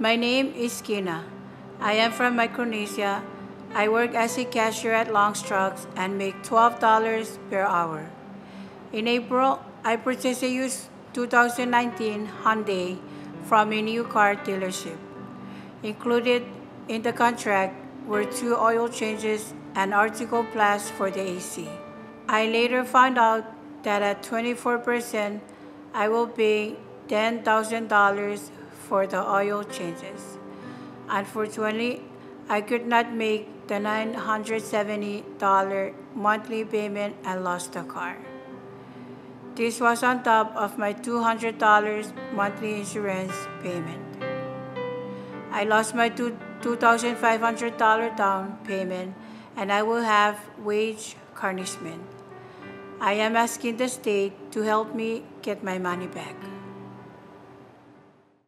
My name is Kina. I am from Micronesia. I work as a cashier at Longs Drugs and make $12 per hour. In April, I purchased a used 2019 Hyundai from a new car dealership. Included in the contract were two oil changes and Article Plus for the AC. I later found out that at 24%, I will pay $10,000 for the oil changes. Unfortunately, I could not make the $970 monthly payment and lost the car. This was on top of my $200 monthly insurance payment. I lost my $2,500 down payment and I will have wage garnishment. I am asking the state to help me get my money back.